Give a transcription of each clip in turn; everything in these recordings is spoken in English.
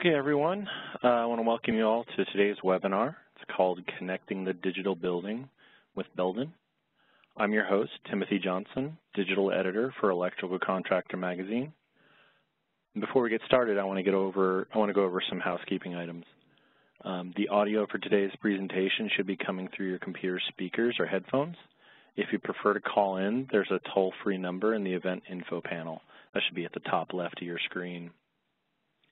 Okay, everyone. Uh, I want to welcome you all to today's webinar. It's called Connecting the Digital Building with Belden. I'm your host, Timothy Johnson, Digital Editor for Electrical Contractor Magazine. Before we get started, I want to get over I want to go over some housekeeping items. Um, the audio for today's presentation should be coming through your computer speakers or headphones. If you prefer to call in, there's a toll-free number in the event info panel. That should be at the top left of your screen.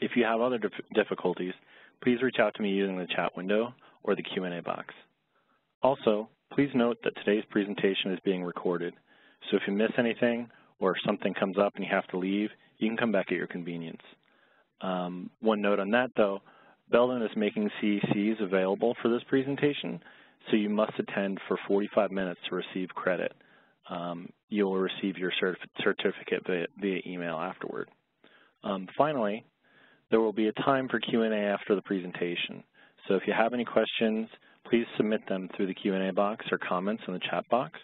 If you have other difficulties, please reach out to me using the chat window or the Q&A box. Also, please note that today's presentation is being recorded, so if you miss anything or if something comes up and you have to leave, you can come back at your convenience. Um, one note on that, though, Belden is making CECs available for this presentation, so you must attend for 45 minutes to receive credit. Um, you will receive your certif certificate via, via, email afterward. Um, finally, there will be a time for Q&A after the presentation. So if you have any questions, please submit them through the Q&A box or comments in the chat box.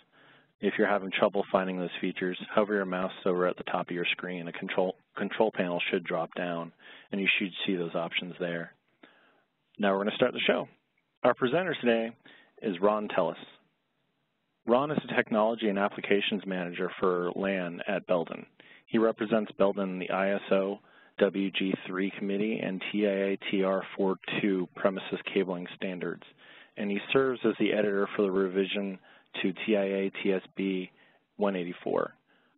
If you're having trouble finding those features, hover your mouse over at the top of your screen. A control, control panel should drop down, and you should see those options there. Now we're going to start the show. Our presenter today is Ron Tellas. Ron is a Technology and Applications Manager for LAN at Belden. He represents Belden in the ISO WG3 Committee and TIA TR42 Premises Cabling Standards, and he serves as the editor for the revision to TIA TSB 184,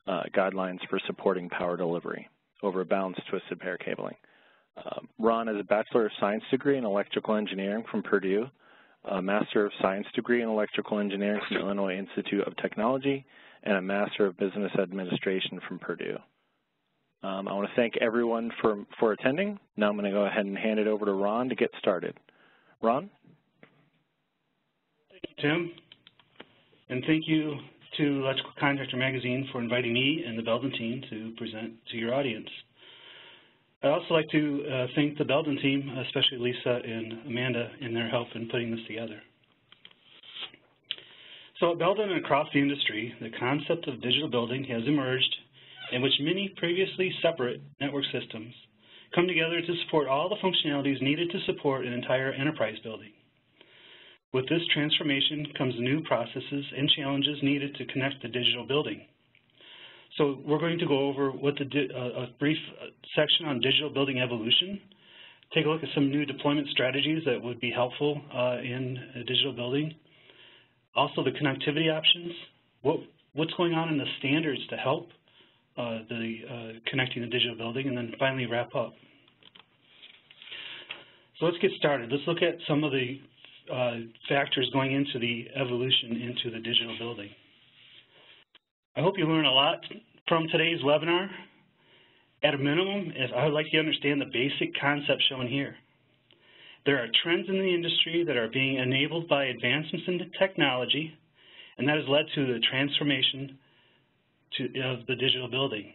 uh, Guidelines for Supporting Power Delivery over balanced twisted pair cabling. Uh, Ron has a Bachelor of Science degree in Electrical Engineering from Purdue, a Master of Science degree in Electrical Engineering from Illinois Institute of Technology, and a Master of Business Administration from Purdue. Um, I want to thank everyone for, for attending. Now I'm going to go ahead and hand it over to Ron to get started. Ron? Thank you, Tim. And thank you to Electrical Contractor Magazine for inviting me and the Belden team to present to your audience. I'd also like to uh, thank the Belden team, especially Lisa and Amanda, in their help in putting this together. So at Belden and across the industry, the concept of digital building has emerged in which many previously separate network systems come together to support all the functionalities needed to support an entire enterprise building. With this transformation comes new processes and challenges needed to connect the digital building. So we're going to go over what the uh, a brief uh, section on digital building evolution, take a look at some new deployment strategies that would be helpful uh, in digital building, also the connectivity options, what, what's going on in the standards to help uh, the uh, connecting the digital building, and then finally wrap up. So let's get started. Let's look at some of the uh, factors going into the evolution into the digital building. I hope you learn a lot from today's webinar. At a minimum, I would like you to understand the basic concept shown here. There are trends in the industry that are being enabled by advancements in technology, and that has led to the transformation to, of the digital building.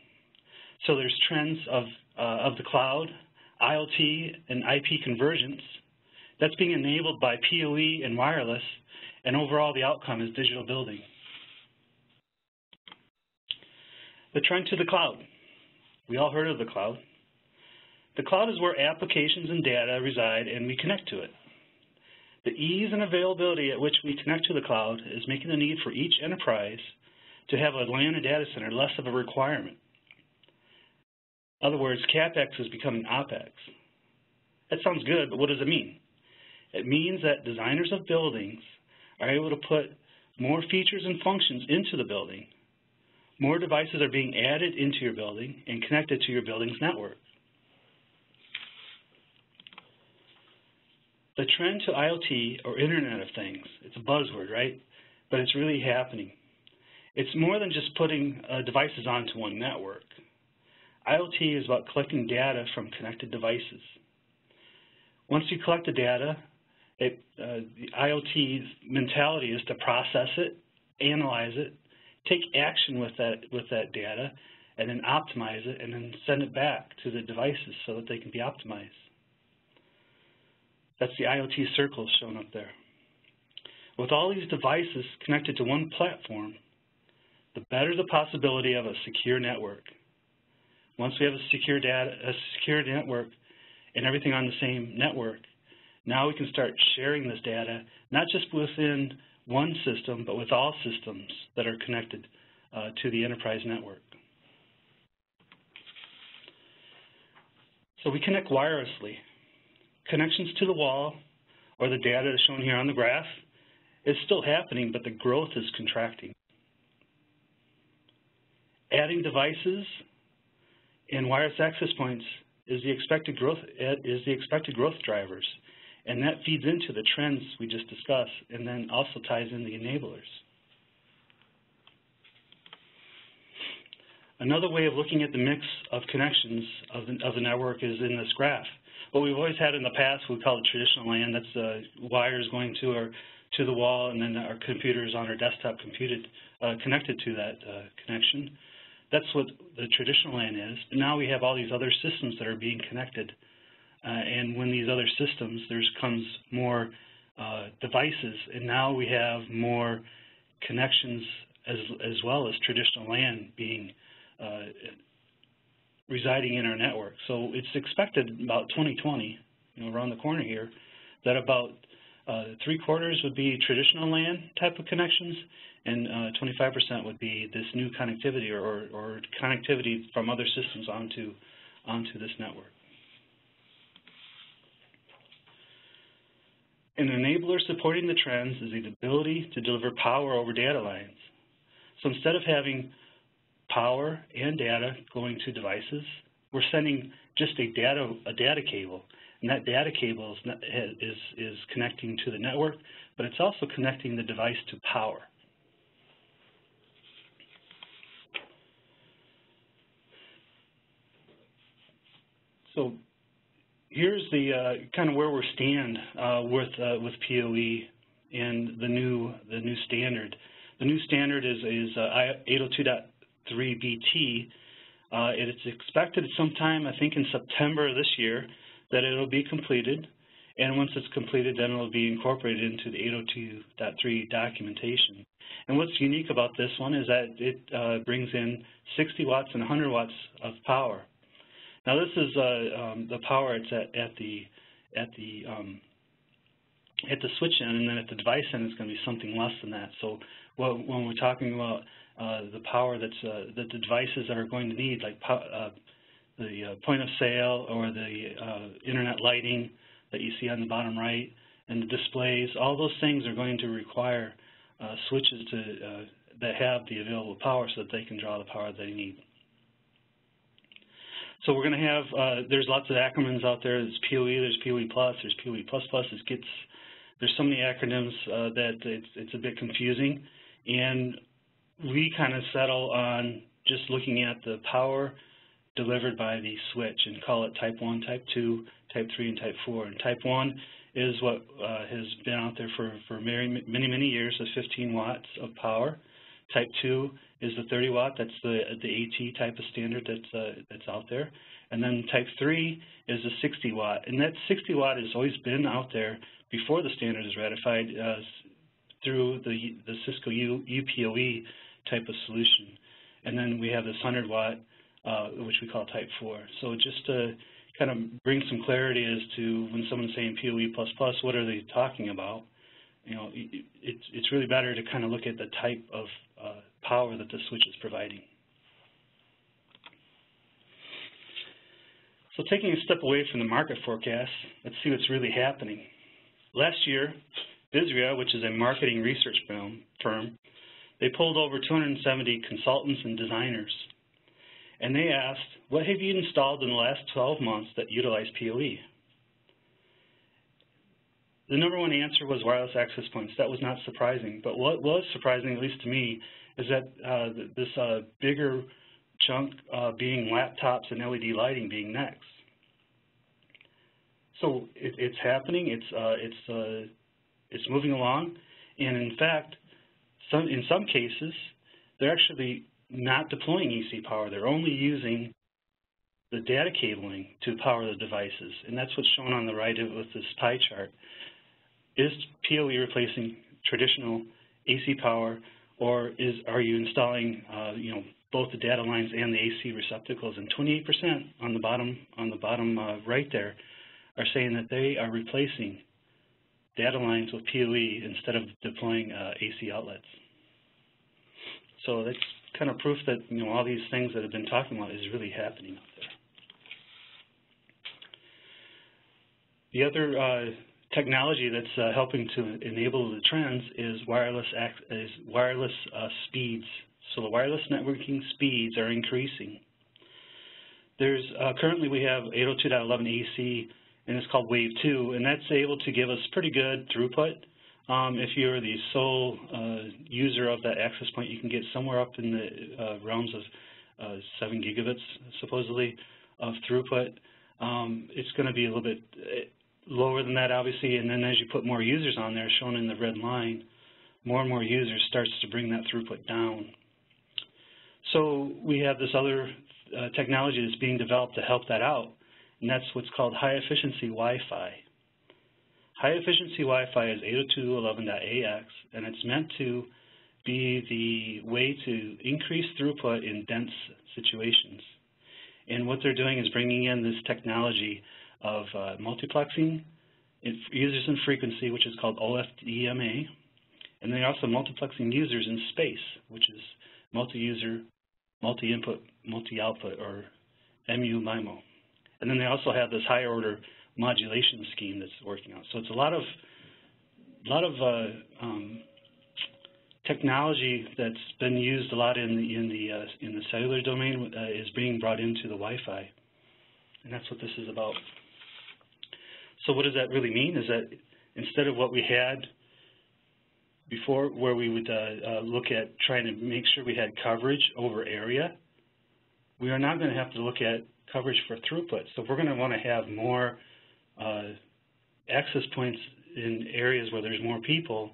So there's trends of, uh, of the cloud, IoT, and IP convergence. That's being enabled by PoE and wireless, and overall the outcome is digital building. The trend to the cloud. We all heard of the cloud. The cloud is where applications and data reside and we connect to it. The ease and availability at which we connect to the cloud is making the need for each enterprise to have a LAN data center less of a requirement. In other words, CapEx is becoming OpEx. That sounds good, but what does it mean? It means that designers of buildings are able to put more features and functions into the building. More devices are being added into your building and connected to your building's network. The trend to IoT, or Internet of Things, it's a buzzword, right? But it's really happening. It's more than just putting uh, devices onto one network. IoT is about collecting data from connected devices. Once you collect the data, it, uh, the IoT mentality is to process it, analyze it, take action with that, with that data, and then optimize it, and then send it back to the devices so that they can be optimized. That's the IoT circle shown up there. With all these devices connected to one platform, the better the possibility of a secure network. Once we have a secure data, a secure network, and everything on the same network. Now we can start sharing this data, not just within one system, but with all systems that are connected uh, to the enterprise network. So we connect wirelessly. Connections to the wall, or the data shown here on the graph, is still happening, but the growth is contracting. Adding devices and wireless access points is the expected growth is the expected growth drivers, and that feeds into the trends we just discussed, and then also ties in the enablers. Another way of looking at the mix of connections of the, of the network is in this graph. What we've always had in the past, we call it traditional LAN. That's uh, wires going to our to the wall, and then our computers on our desktop computed, uh, connected to that uh, connection. That's what the traditional LAN is. But now we have all these other systems that are being connected. Uh, and when these other systems, there comes more uh, devices, and now we have more connections as, as well as traditional LAN being uh, residing in our network. So it's expected about 2020, you know, around the corner here, that about uh, three quarters would be traditional LAN type of connections, and 25% uh, would be this new connectivity or, or, or, connectivity from other systems onto, onto this network. An enabler supporting the trends is the ability to deliver power over data lines. So instead of having power and data going to devices, we're sending just a data, a data cable. And that data cable is, is, is connecting to the network, but it's also connecting the device to power. So here's the uh, kind of where we stand uh, with uh, with PoE and the new the new standard. The new standard is is 802.3bt. Uh, uh, it's expected sometime, I think, in September of this year that it'll be completed. And once it's completed, then it'll be incorporated into the 802.3 documentation. And what's unique about this one is that it uh, brings in 60 watts and 100 watts of power. Now this is uh, um, the power it's at, at the at the um, at the switch end, and then at the device end it's going to be something less than that. So what, when we're talking about uh, the power that's uh, that the devices are going to need, like uh, the uh, point of sale or the uh, internet lighting that you see on the bottom right, and the displays, all those things are going to require switches to that have the available power so that they can draw the power they need. So we're going to have, uh, there's lots of acronyms out there. There's POE, there's POE Plus, there's POE Plus Plus. It gets, there's so many acronyms uh, that it's, it's a bit confusing. And we kind of settle on just looking at the power delivered by the switch and call it type 1, type 2, type 3, and type 4. And type 1 is what uh, has been out there for, for many, many, many years, is 15 watts of power. Type 2 is the 30 watt. That's the the AT type of standard that's uh, that's out there. And then Type 3 is the 60 watt, and that 60 watt has always been out there before the standard is ratified uh, through the the Cisco U, UPoE type of solution. And then we have this 100 watt, uh, which we call Type 4. So just to kind of bring some clarity as to when someone's saying PoE++, plus what are they talking about? You know, it's, it's really better to kind of look at the type of Uh, power that the switch is providing. So taking a step away from the market forecast, let's see what's really happening. Last year, BSRIA, which is a marketing research firm, they pulled over 270 consultants and designers. And they asked, what have you installed in the last 12 months that utilize PoE? The number one answer was wireless access points. That was not surprising. But what was surprising, at least to me, is that uh, this uh, bigger chunk uh, being laptops and LED lighting being next. So it, it's happening. It's uh, it's uh, it's moving along, and in fact, some in some cases, they're actually not deploying AC power. They're only using the data cabling to power the devices, and that's what's shown on the right with this pie chart. Is PoE replacing traditional AC power, or is are you installing, uh, you know, both the data lines and the AC receptacles? And 28% on the bottom on the bottom uh, right there are saying that they are replacing data lines with PoE instead of deploying uh, AC outlets. So that's kind of proof that you know all these things that have been talking about is really happening out there. The other uh, technology that's uh, helping to enable the trends is wireless is wireless uh, speeds. So the wireless networking speeds are increasing. There's uh, currently we have 802.11 AC and it's called Wave 2 and that's able to give us pretty good throughput. Um, if you're the sole uh, user of that access point, you can get somewhere up in the uh, realms of uh, 7 gigabits supposedly of throughput. Um, it's going to be a little bit lower than that, obviously, and then as you put more users on there, shown in the red line, more and more users starts to bring that throughput down. So we have this other uh, technology that's being developed to help that out, and that's what's called high-efficiency Wi-Fi. High-efficiency Wi-Fi is 802.11.ax, and it's meant to be the way to increase throughput in dense situations. And what they're doing is bringing in this technology of uh, multiplexing users in frequency, which is called OFDMA, and they're also multiplexing users in space, which is multi-user, multi-input, multi-output, or MU-MIMO. And then they also have this higher order modulation scheme that's working out. So it's a lot of, a lot of uh, um, technology that's been used a lot in the in the uh, in the cellular domain uh, is being brought into the Wi-Fi, and that's what this is about. So what does that really mean is that instead of what we had before where we would uh, uh, look at trying to make sure we had coverage over area, we are now going to have to look at coverage for throughput. So we're going to want to have more uh, access points in areas where there's more people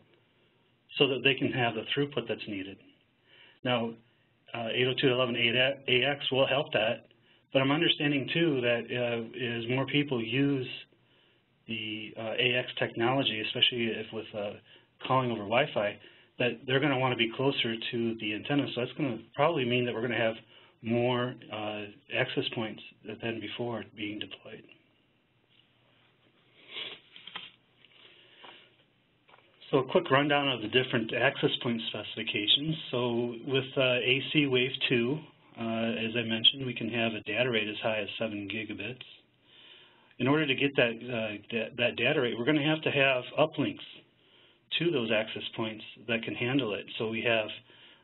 so that they can have the throughput that's needed. Now, uh, 802.11ax will help that, but I'm understanding too that uh, as more people use the uh, AX technology, especially if with uh, calling over Wi-Fi, that they're going to want to be closer to the antenna. So that's going to probably mean that we're going to have more uh, access points than before being deployed. So a quick rundown of the different access point specifications. So with uh, AC Wave 2, uh, as I mentioned, we can have a data rate as high as 7 gigabits in order to get that, uh, that data rate, we're going to have to have uplinks to those access points that can handle it. So we have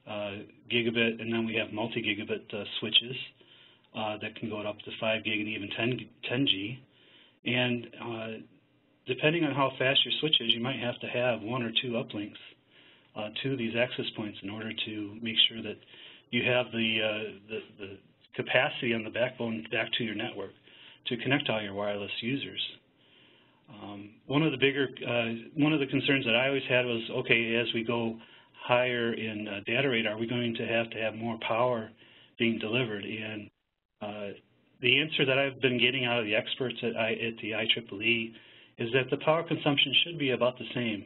uh, gigabit and then we have multi-gigabit uh, switches uh, that can go up to 5 gig and even 10, 10G. And uh, depending on how fast your switch is, you might have to have one or two uplinks uh, to these access points in order to make sure that you have the, the, the capacity on the backbone back to your network to connect all your wireless users. Um, one of the bigger, uh, one of the concerns that I always had was, okay, as we go higher in uh, data rate, are we going to have to have more power being delivered? And uh, the answer that I've been getting out of the experts at, I, at the IEEE is that the power consumption should be about the same,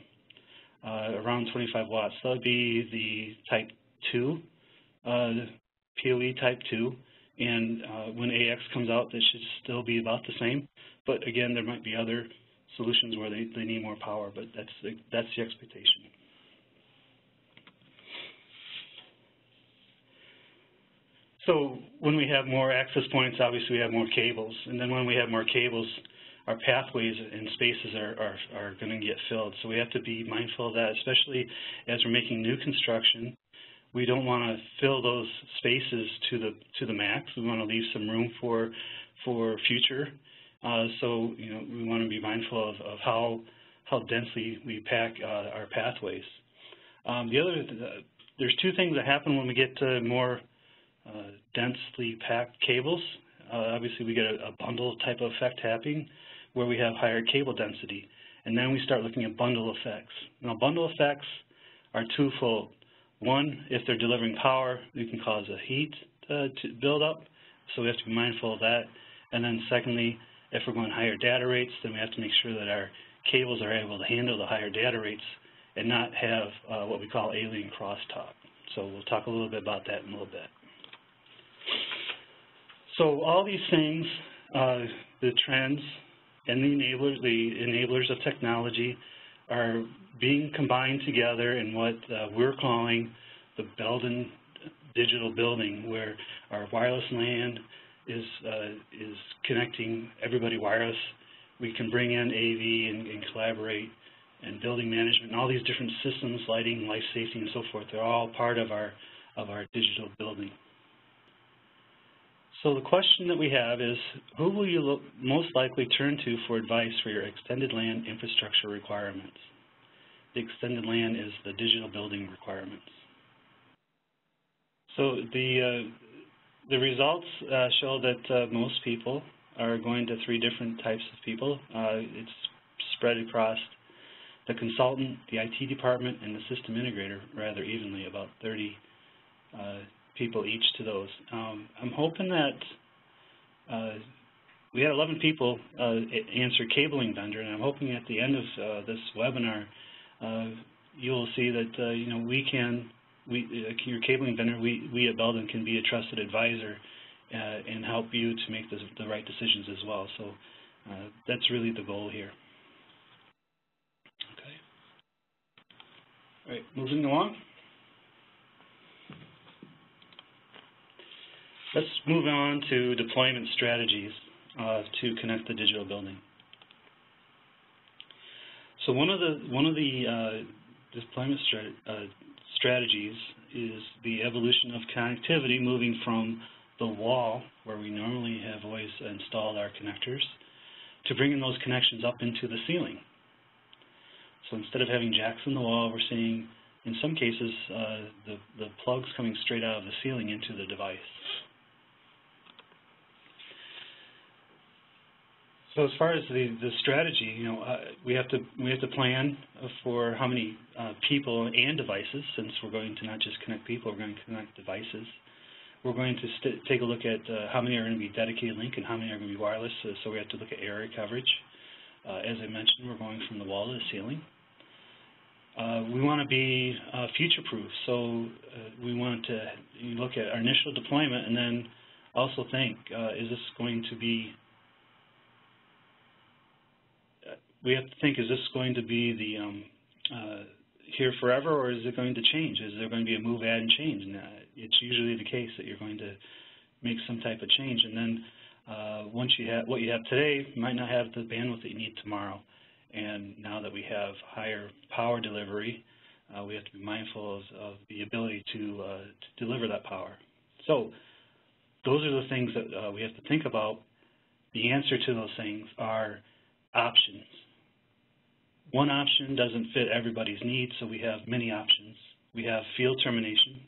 uh, around 25 watts. That would be the type 2, uh, PoE type 2, and uh, when AX comes out, that should still be about the same. But again, there might be other solutions where they, they need more power, but that's the, that's the expectation. So when we have more access points, obviously we have more cables. And then when we have more cables, our pathways and spaces are, are, are going to get filled. So we have to be mindful of that, especially as we're making new construction we don't want to fill those spaces to the to the max. We want to leave some room for for future. Uh, so you know we want to be mindful of, of how how densely we pack uh, our pathways. Um, the other there's two things that happen when we get to more uh, densely packed cables. Uh, obviously, we get a, a bundle type of effect happening where we have higher cable density, and then we start looking at bundle effects. Now, bundle effects are twofold. One, if they're delivering power, we can cause a heat to, to build up, so we have to be mindful of that. And then secondly, if we're going higher data rates, then we have to make sure that our cables are able to handle the higher data rates and not have uh, what we call alien crosstalk. So we'll talk a little bit about that in a little bit. So all these things, uh, the trends and the enablers, the enablers of technology are being combined together in what uh, we're calling the Belden digital building, where our wireless LAN is uh, is connecting everybody wireless. We can bring in AV and, and collaborate, and building management, and all these different systems, lighting, life safety, and so forth. They're all part of our of our digital building. So the question that we have is, who will you most likely turn to for advice for your extended LAN infrastructure requirements? The extended LAN is the digital building requirements. So the, uh, the results uh, show that uh, most people are going to three different types of people. Uh, it's spread across the consultant, the IT department, and the system integrator rather evenly, about 30 uh, people each to those. Um, I'm hoping that we had 11 people uh, answer cabling vendor, and I'm hoping at the end of uh, this webinar uh, you'll see that uh, you know we can, we your cabling vendor, we, we at Belden can be a trusted advisor and help you to make the, the right decisions as well. So that's really the goal here. Okay. All right, moving along. Let's move on to deployment strategies uh, to connect the digital building. So one of the one of the uh, deployment uh, strategies is the evolution of connectivity, moving from the wall, where we normally have always installed our connectors, to bringing those connections up into the ceiling. So instead of having jacks in the wall, we're seeing, in some cases, uh, the, the plugs coming straight out of the ceiling into the device. So as far as the, the strategy, you know, uh, we have to we have to plan for how many uh, people and devices, since we're going to not just connect people, we're going to connect devices. We're going to take a look at uh, how many are going to be dedicated link and how many are going to be wireless. So, so we have to look at area coverage. Uh, as I mentioned, we're going from the wall to the ceiling. Uh, we want to be uh, future-proof, so we want to look at our initial deployment and then also think, is this going to be we have to think, is this going to be the um, uh, here forever or is it going to change? Is there going to be a move, add, and change? And uh, it's usually the case that you're going to make some type of change. And then uh, once you have what you have today, you might not have the bandwidth that you need tomorrow. And now that we have higher power delivery, uh, we have to be mindful of, of the ability to, uh, to, deliver that power. So those are the things that uh, we have to think about. The answer to those things are options one option doesn't fit everybody's needs, so we have many options. We have field termination.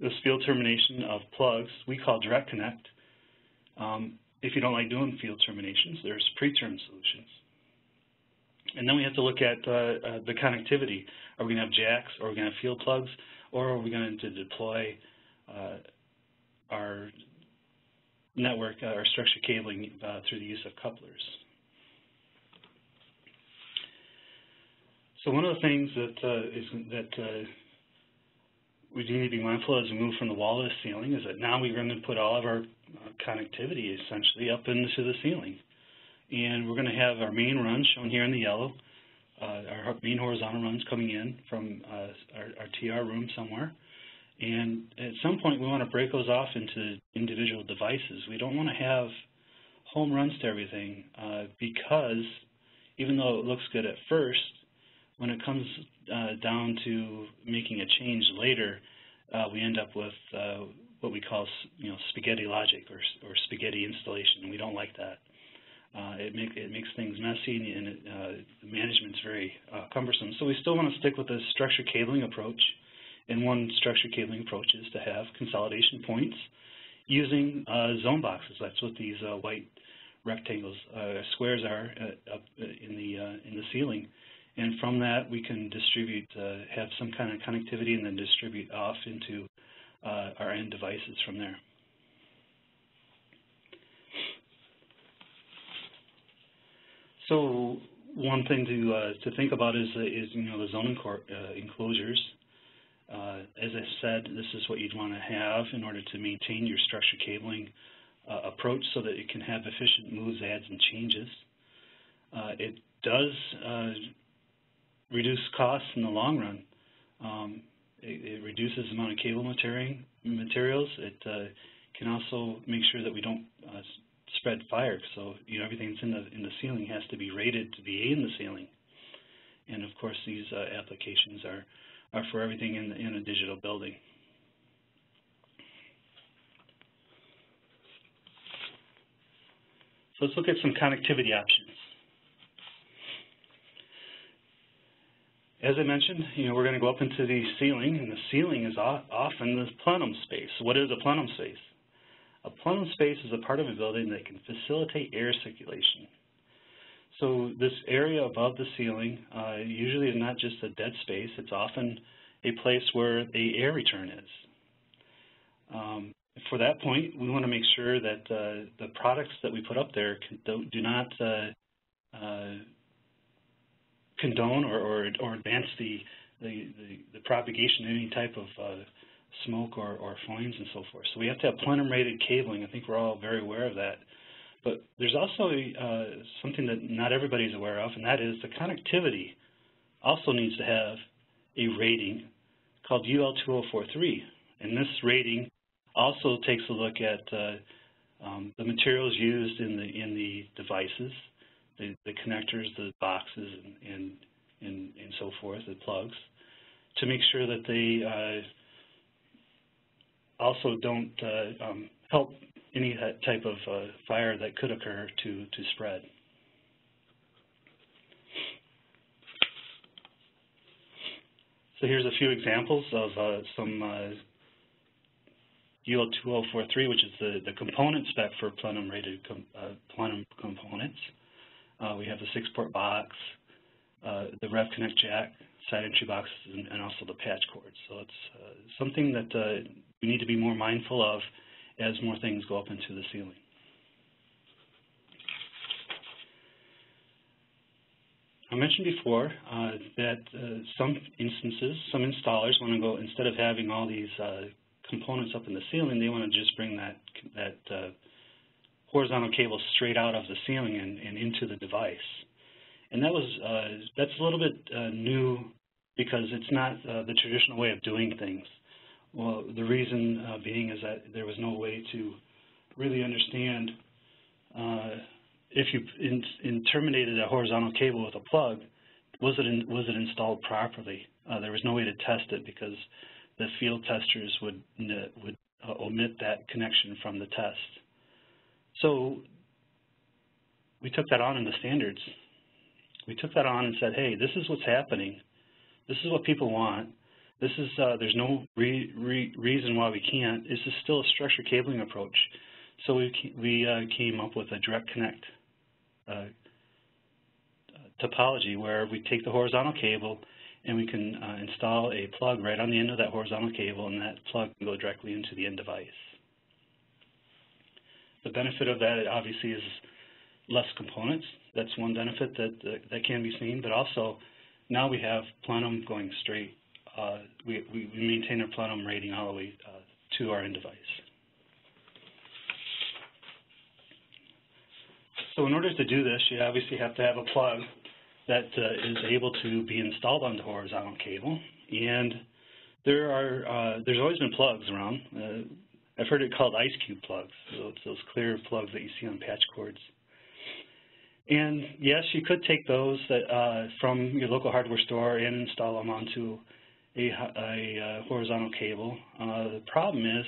This field termination of plugs we call direct connect. Um, if you don't like doing field terminations, there's pre-term solutions. And then we have to look at uh, uh, the connectivity. Are we going to have jacks, or are we going to have field plugs, or are we going to deploy uh, our network, uh, our structured cabling uh, through the use of couplers? So one of the things that uh, is that uh, we do need to be mindful as we move from the wall to the ceiling is that now we're going to put all of our uh, connectivity essentially up into the ceiling. And we're going to have our main runs shown here in the yellow, uh, our main horizontal runs coming in from uh, our, our TR room somewhere. And at some point, we want to break those off into individual devices. We don't want to have home runs to everything uh, because even though it looks good at first, when it comes uh, down to making a change later, uh, we end up with uh, what we call, you know, spaghetti logic or, or spaghetti installation, we don't like that. Uh, it, make, it makes things messy, and it, uh, management's very uh, cumbersome. So we still want to stick with the structured cabling approach, and one structured cabling approach is to have consolidation points using zone boxes. That's what these white rectangles, squares are in the in the ceiling. And from that, we can distribute, uh, have some kind of connectivity and then distribute off into uh, our end devices from there. So one thing to uh, to think about is is you know the zone uh, enclosures. Uh, as I said, this is what you'd want to have in order to maintain your structured cabling uh, approach so that it can have efficient moves, adds, and changes. Uh, it does uh, reduce costs in the long run. Um, it, it, reduces the amount of cable materials. It uh, can also make sure that we don't uh, spread fire. So you know everything that's in the in the ceiling has to be rated to be A in the ceiling. And of course, these uh, applications are are for everything in the, in a digital building. So let's look at some connectivity options. As I mentioned, you know, we're going to go up into the ceiling, and the ceiling is often the plenum space. What is a plenum space? A plenum space is a part of a building that can facilitate air circulation. So this area above the ceiling uh, usually is not just a dead space. It's often a place where the air return is. Um, for that point, we want to make sure that uh, the products that we put up there can, do not uh, uh, condone or, or, or advance the, the, the, the, propagation of any type of uh, smoke or, or flames and so forth. So we have to have plenum rated cabling. I think we're all very aware of that. But there's also uh, something that not everybody's aware of, and that is the connectivity also needs to have a rating called UL2043. And this rating also takes a look at uh, um, the materials used in the in the devices, the, the connectors, the boxes, and, and, and, and so forth, the plugs, to make sure that they uh, also don't uh, um, help any type of uh, fire that could occur to, to spread. So here's a few examples of uh, some uh, UL2043, which is the, the component spec for plenum rated com uh, plenum components. Uh, we have the six port box, uh, the REVConnect jack, side entry boxes, and, and also the patch cord. So it's uh, something that we need to be more mindful of as more things go up into the ceiling. I mentioned before uh, that uh, some instances, some installers want to go, instead of having all these uh, components up in the ceiling, they want to just bring that, that horizontal cable straight out of the ceiling and, and into the device. And that was, uh, that's a little bit uh, new because it's not the traditional way of doing things. Well, the reason uh, being is that there was no way to really understand uh, if you in, in terminated a horizontal cable with a plug, was it in, was it installed properly? Uh, there was no way to test it because the field testers would would uh, omit that connection from the test. So we took that on in the standards. We took that on and said, hey, this is what's happening. This is what people want. This is, uh, there's no re re reason why we can't. This is still a structured cabling approach. So we, we uh, came up with a direct connect uh, topology where we take the horizontal cable and we can uh, install a plug right on the end of that horizontal cable and that plug can go directly into the end device. The benefit of that obviously is less components. That's one benefit that, that, can be seen, but also now we have plenum going straight uh, we, we, maintain our plenum rating all the way uh, to our end device. So in order to do this, you obviously have to have a plug that uh, is able to be installed on the horizontal cable. And there are, uh, there's always been plugs around. I've heard it called ice cube plugs. So it's those clear plugs that you see on patch cords. And yes, you could take those that, uh, from your local hardware store and install them onto a, a uh, horizontal cable. Uh, the problem is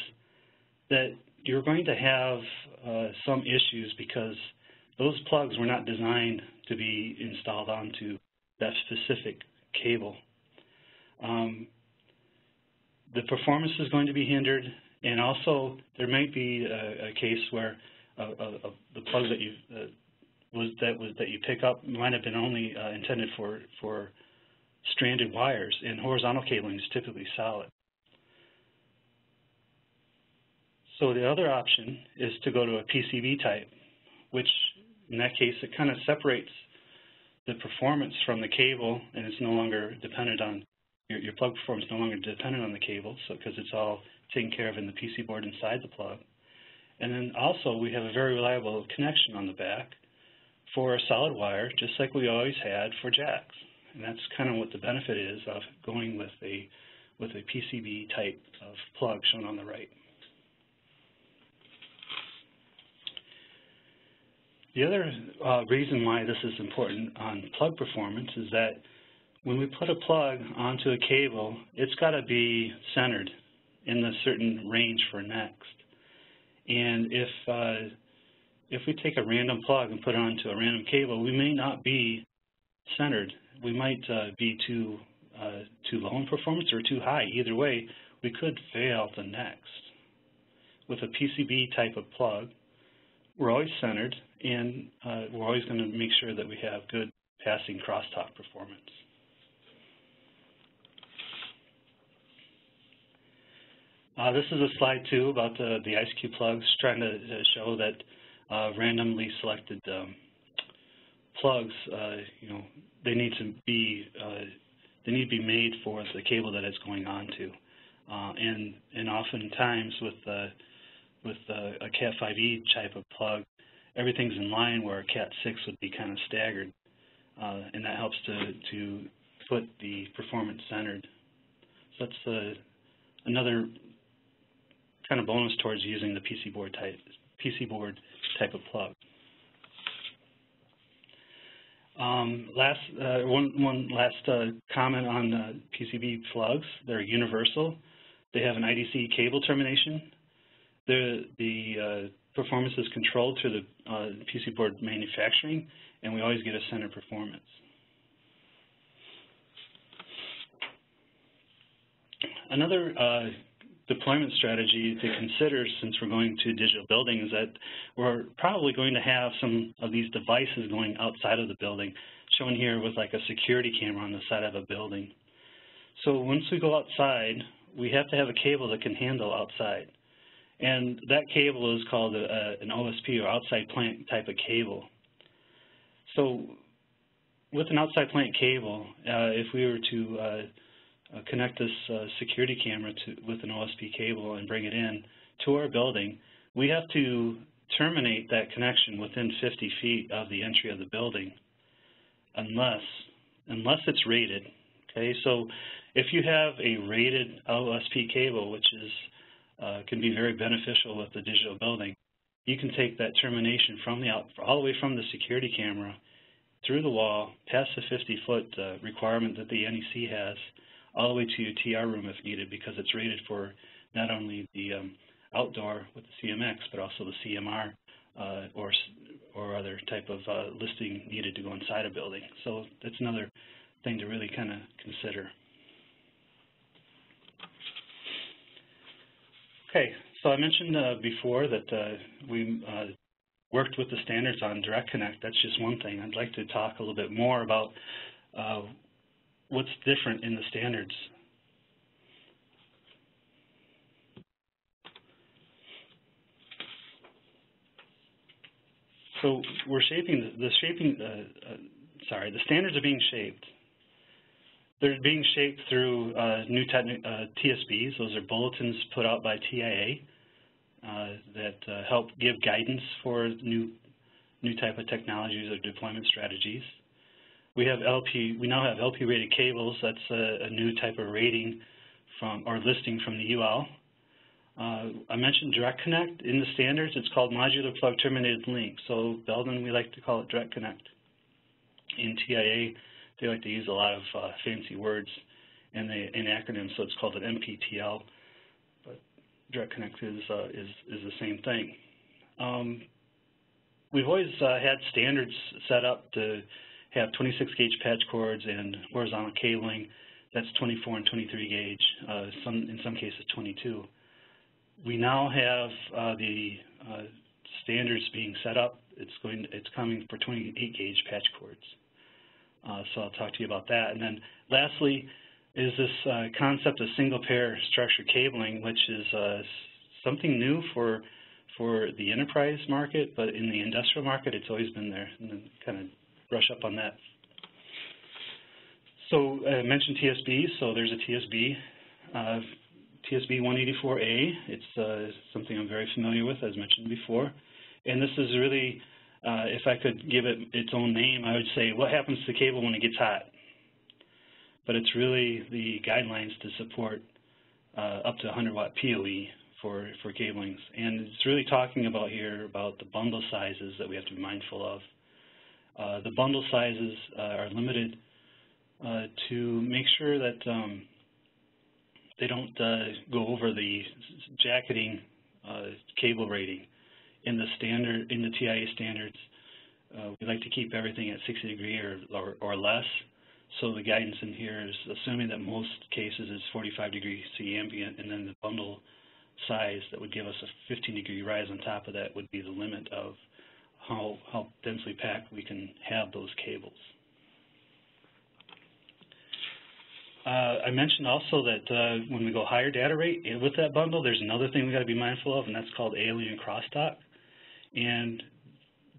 that you're going to have uh, some issues because those plugs were not designed to be installed onto that specific cable. Um, the performance is going to be hindered, and also there might be a, a case where uh, uh, the plug that you uh, was that was that you pick up might have been only intended for for stranded wires, and horizontal cabling is typically solid. So the other option is to go to a PCB type, which in that case it kind of separates the performance from the cable and it's no longer dependent on, your, your plug performance no longer dependent on the cable, so because it's all taken care of in the PC board inside the plug. And then also we have a very reliable connection on the back for a solid wire, just like we always had for jacks. And that's kind of what the benefit is of going with a with a PCB type of plug shown on the right. The other uh, reason why this is important on plug performance is that when we put a plug onto a cable, it's got to be centered in a certain range for NEXT. And if uh, if we take a random plug and put it onto a random cable, we may not be centered. We might uh, be too uh, too low in performance or too high. Either way, we could fail the NEXT. With a PCB type of plug, we're always centered, and uh, we're always going to make sure that we have good passing crosstalk performance. This is a slide too about the, the IceCube plugs, trying to show that uh, randomly selected um, plugs, uh, you know, they need to be uh, they need to be made for the cable that it's going on to, uh, and and oftentimes with uh, with a Cat 5e type of plug, everything's in line where a Cat 6 would be kind of staggered, and that helps to to put the performance centered. So that's another kind of bonus towards using the PC board type PC board type of plug. Um, last uh, one, one last uh, comment on PCB plugs. They're universal. They have an IDC cable termination. The, the uh, performance is controlled through the uh, PC board manufacturing, and we always get a center performance. Another uh, deployment strategy to consider since we're going to digital buildings that we're probably going to have some of these devices going outside of the building, shown here with like a security camera on the side of a building. So once we go outside, we have to have a cable that can handle outside. And that cable is called a, a, an OSP or outside plant type of cable. So with an outside plant cable, uh, if we were to uh, uh, connect this uh, security camera to, with an OSP cable and bring it in to our building, we have to terminate that connection within 50 feet of the entry of the building unless, unless it's rated. Okay, so if you have a rated OSP cable, which is uh, can be very beneficial with the digital building, you can take that termination from the out, all the way from the security camera through the wall, past the 50-foot uh, requirement that the NEC has, all the way to your TR room if needed because it's rated for not only the um, outdoor with the CMX, but also the CMR uh, or, or other type of uh, listing needed to go inside a building. So that's another thing to really kind of consider. Okay, so I mentioned uh, before that uh, we uh, worked with the standards on Direct Connect. That's just one thing. I'd like to talk a little bit more about uh, what's different in the standards? So we're shaping the, the shaping. Uh, uh, sorry, the standards are being shaped. They're being shaped through uh, new uh, TSBs. Those are bulletins put out by TIA uh, that uh, help give guidance for new new type of technologies or deployment strategies. We have LP, we now have LP rated cables. That's a, a new type of rating from, or listing from the UL. Uh, I mentioned Direct Connect. In the standards, it's called Modular Plug Terminated Link. So Belden, we like to call it Direct Connect. In TIA, they like to use a lot of uh, fancy words and the, in acronyms, so it's called an MPTL. But Direct Connect is, uh, is, is the same thing. Um, we've always uh, had standards set up to have 26 gauge patch cords and horizontal cabling. That's 24 and 23 gauge, uh, some in some cases 22. We now have uh, the uh, standards being set up. It's going. It's coming for 28 gauge patch cords. Uh, so I'll talk to you about that. And then lastly is this uh, concept of single pair structure cabling, which is uh, something new for for the enterprise market, but in the industrial market, it's always been there. Kind of brush up on that. So I mentioned TSB, so there's a TSB, uh, TSB 184A. It's uh, something I'm very familiar with, as mentioned before. And this is really Uh, if I could give it its own name, I would say, what happens to the cable when it gets hot? But it's really the guidelines to support uh, up to 100 watt PoE for, for cablings. And it's really talking about here about the bundle sizes that we have to be mindful of. Uh, the bundle sizes uh, are limited uh, to make sure that um, they don't go over the jacketing cable rating. In the standard, in the TIA standards, we like to keep everything at 60 degree or, or, or, less. So the guidance in here is assuming that most cases is 45 degrees C ambient, and then the bundle size that would give us a 15 degree rise on top of that would be the limit of how, how densely packed we can have those cables. Uh, I mentioned also that uh, when we go higher data rate with that bundle, there's another thing we got to be mindful of, and that's called alien crosstalk. And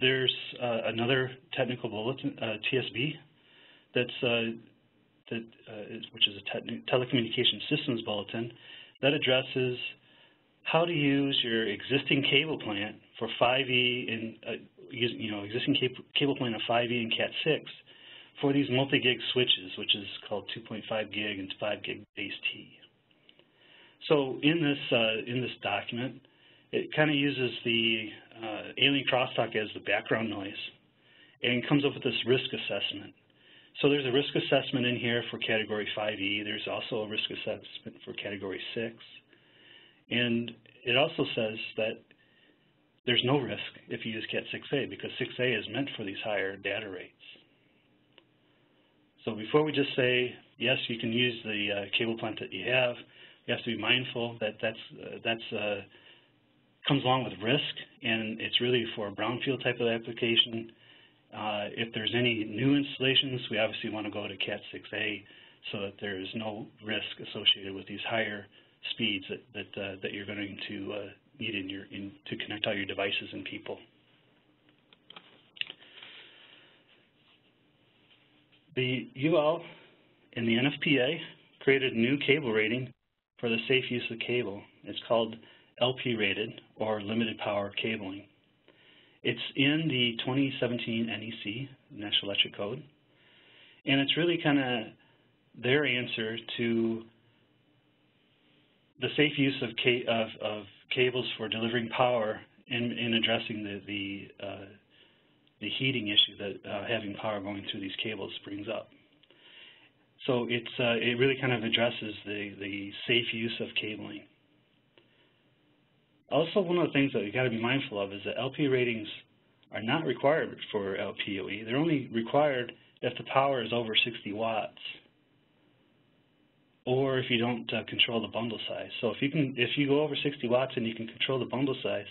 there's uh, another technical bulletin, uh, TSB, that's uh, that uh, is, which is a telecommunication systems bulletin that addresses how to use your existing cable plant for 5E and you know existing cable plant of 5E and Cat6 for these multi-gig switches, which is called 2.5 gig and 5 gig base T. So in this uh, in this document, it kind of uses the uh, alien crosstalk as the background noise and comes up with this risk assessment. So there's a risk assessment in here for category 5E. There's also a risk assessment for category 6. And it also says that there's no risk if you use Cat 6A because 6A is meant for these higher data rates. So before we just say, yes, you can use the uh, cable plant that you have, you have to be mindful that that's, uh, that's uh, comes along with risk, and it's really for a brownfield type of application. Uh, if there's any new installations, we obviously want to go to Cat 6A so that there is no risk associated with these higher speeds that, that, uh, that you're going to uh, need in your, in, to connect all your devices and people. The UL and the NFPA created a new cable rating for the safe use of cable. It's called LP rated or limited power cabling. It's in the 2017 NEC, National Electric Code, and it's really kind of their answer to the safe use of, of, of cables for delivering power in, in addressing the, the uh, the heating issue that uh, having power going through these cables brings up. So it's, uh, it really kind of addresses the, the safe use of cabling. Also, one of the things that you've got to be mindful of is that LP ratings are not required for LPOE. They're only required if the power is over 60 watts or if you don't uh, control the bundle size. So if you can, if you go over 60 watts and you can control the bundle size,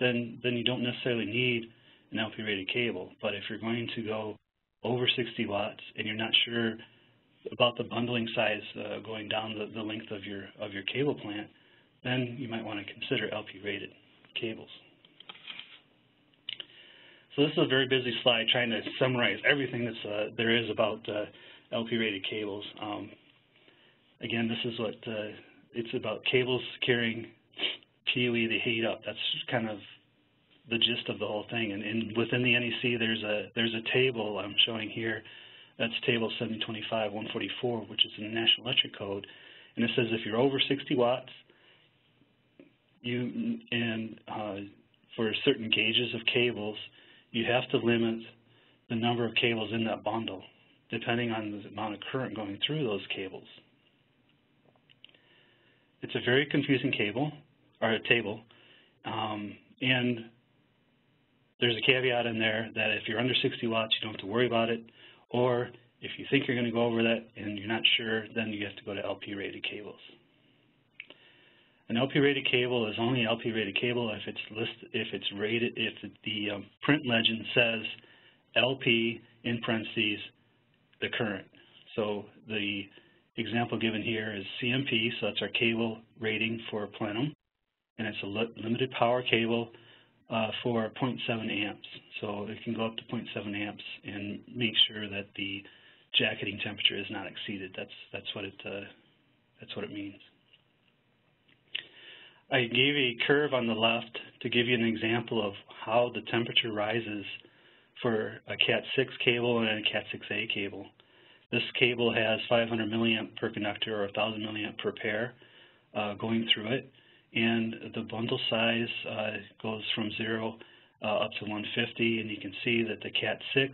then then you don't necessarily need an LP-rated cable. But if you're going to go over 60 watts and you're not sure about the bundling size uh, going down the, the length of your of your cable plant, then you might want to consider LP-rated cables. So this is a very busy slide trying to summarize everything that's uh, there is about uh, LP-rated cables. Um, again, this is what uh, it's about cables carrying PoE the heat up. That's kind of the gist of the whole thing. And, and within the NEC, there's a there's a table I'm showing here. That's table 725-144, which is in the National Electric Code, and it says if you're over 60 watts, you and uh, for certain gauges of cables, you have to limit the number of cables in that bundle, depending on the amount of current going through those cables. It's a very confusing cable or a table, um, and there's a caveat in there that if you're under 60 watts, you don't have to worry about it, or if you think you're going to go over that and you're not sure, then you have to go to LP-rated cables. An LP-rated cable is only LP-rated cable if it's listed, if it's rated, if the um, print legend says LP in parentheses the current. So the example given here is CMP, so that's our cable rating for plenum, and it's a limited power cable uh, for 0.7 amps. So it can go up to 0.7 amps and make sure that the jacketing temperature is not exceeded. That's that's what it uh, that's what it means. I gave a curve on the left to give you an example of how the temperature rises for a Cat6 cable and a Cat6A cable. This cable has 500 milliamp per conductor or 1,000 milliamp per pair uh, going through it, and the bundle size uh, goes from 0 uh, up to 150, and you can see that the Cat6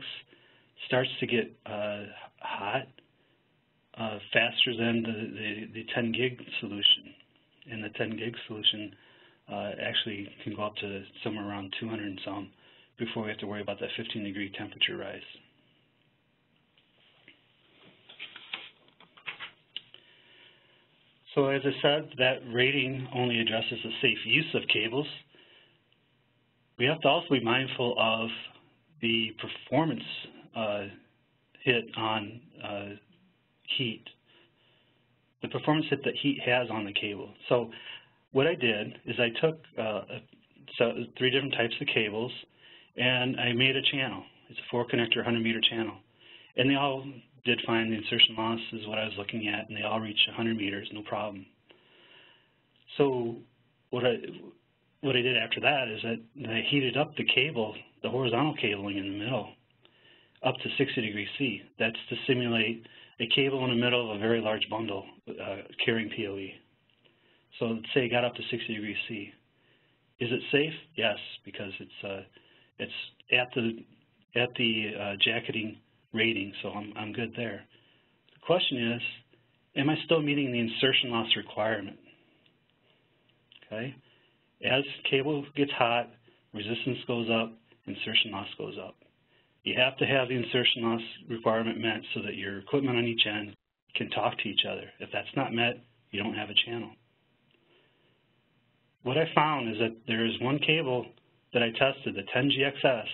starts to get uh, hot uh, faster than the, the, the 10 gig solution. And the 10 gig solution actually can go up to somewhere around 200 and some before we have to worry about that 15 degree temperature rise. So as I said, that rating only addresses the safe use of cables. We have to also be mindful of the performance uh, hit on uh, heat, the performance hit that heat has on the cable. So what I did is I took uh, so three different types of cables and I made a channel. It's a four connector 100 meter channel. And they all did find The insertion loss is what I was looking at and they all reached 100 meters, no problem. So what I, what I did after that is that I heated up the cable, the horizontal cabling in the middle, up to 60 degrees C. That's to simulate a cable in the middle of a very large bundle uh, carrying PoE. So let's say it got up to 60 degrees C. Is it safe? Yes, because it's uh, it's at the at the uh, jacketing rating, so I'm I'm good there. The question is, am I still meeting the insertion loss requirement? Okay, as cable gets hot, resistance goes up, insertion loss goes up. You have to have the insertion loss requirement met so that your equipment on each end can talk to each other. If that's not met, you don't have a channel. What I found is that there is one cable that I tested, the 10GXS.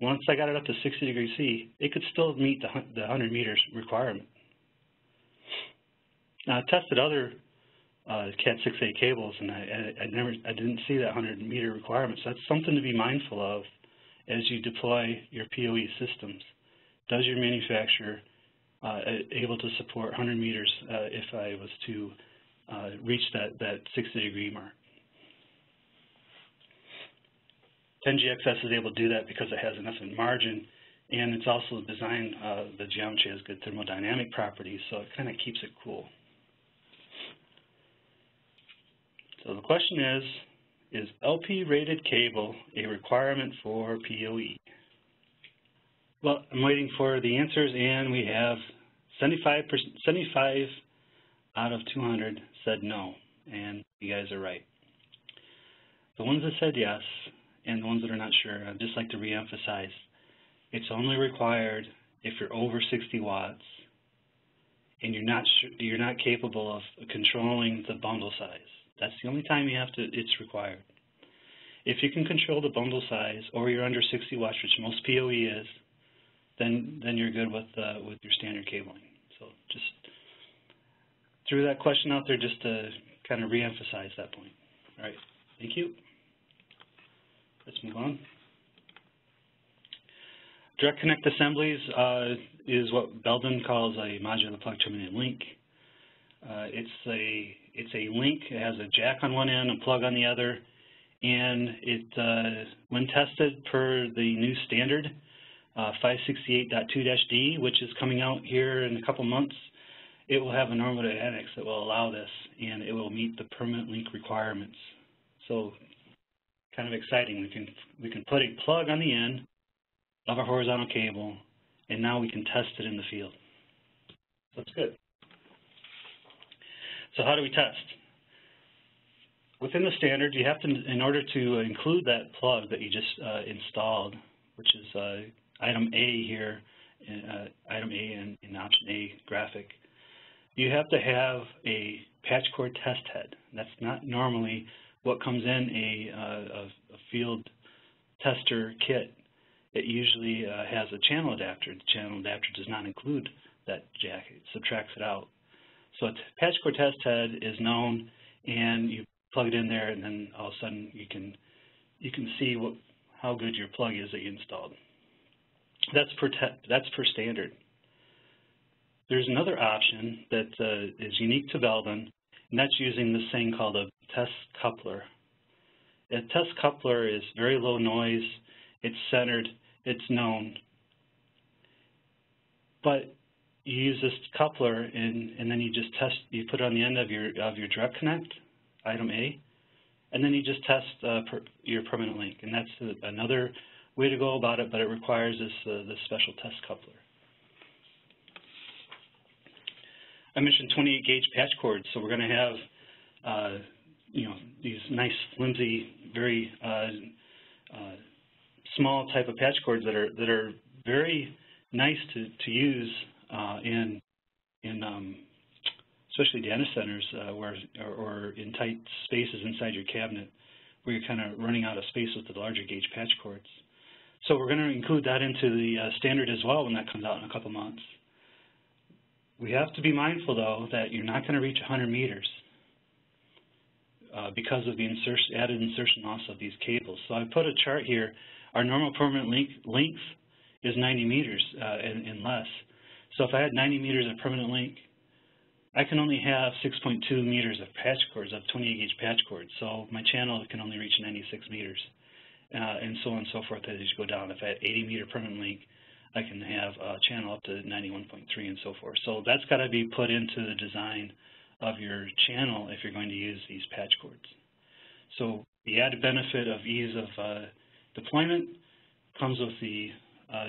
Once I got it up to 60 degrees C, it could still meet the, the 100 meters requirement. Now, I tested other uh, Cat 6A cables, and I, I, I, never, I didn't see that 100 meter requirement. So that's something to be mindful of as you deploy your PoE systems. Does your manufacturer uh, able to support 100 meters uh, if I was to uh, reach that, that 60 degree mark? 10GXS is able to do that because it has enough in margin and it's also designed, uh, the geometry has good thermodynamic properties, so it kind of keeps it cool. So the question is, is LP-rated cable a requirement for PoE? Well, I'm waiting for the answers, and we have 75, 75 out of 200 said no, and you guys are right. The ones that said yes, and the ones that are not sure, I'd just like to reemphasize, it's only required if you're over 60 watts and you're not you're not capable of controlling the bundle size. That's the only time you have to, it's required. If you can control the bundle size or you're under 60 watts, which most PoE is, then then you're good with uh, with your standard cabling. So just threw that question out there just to kind of reemphasize that point. All right, thank you. Let's move on. Direct connect assemblies uh, is what Belden calls a modular plug terminated link. Uh, it's a it's a link. It has a jack on one end, a plug on the other, and it uh, when tested per the new standard uh, 568.2-D, which is coming out here in a couple months, it will have a normative annex that will allow this, and it will meet the permanent link requirements. So kind of exciting. We can we can put a plug on the end of a horizontal cable, and now we can test it in the field. That's good. So how do we test? Within the standard, you have to, in order to include that plug that you just uh, installed, which is uh, item A here, uh, item A in, in option A graphic, you have to have a patch cord test head. That's not normally what comes in a, uh, a, a field tester kit. It usually uh, has a channel adapter. The channel adapter does not include that jack. It subtracts it out. So a patch cord test head is known, and you plug it in there, and then all of a sudden you can you can see what how good your plug is that you installed. That's per that's per standard. There's another option that uh, is unique to Belden, and that's using this thing called a test coupler. A test coupler is very low noise, it's centered, it's known. But you use this coupler and, and then you just test, you put it on the end of your, of your direct connect, item A, and then you just test uh, per, your permanent link. And that's a, another way to go about it, but it requires this, uh, this special test coupler. I mentioned 28 gauge patch cords, so we're going to have, uh, you know, these nice, flimsy, very uh, uh, small type of patch cords that are that are very nice to to use uh, in in um, especially data centers uh, where or, or, in tight spaces inside your cabinet where you're kind of running out of space with the larger gauge patch cords. So we're going to include that into the uh, standard as well when that comes out in a couple months. We have to be mindful, though, that you're not going to reach 100 meters uh, because of the insertion, added insertion loss of these cables. So I put a chart here. Our normal permanent length, length is 90 meters uh, and, and, less. So if I had 90 meters of permanent length, I can only have 6.2 meters of patch cords, of 28 gauge patch cords. So my channel can only reach 96 meters, uh, and so on and so forth as you go down. If I had 80 meter permanent length, I can have a channel up to 91.3 and so forth. So that's got to be put into the design of your channel if you're going to use these patch cords. So the added benefit of ease of uh, deployment comes with the uh,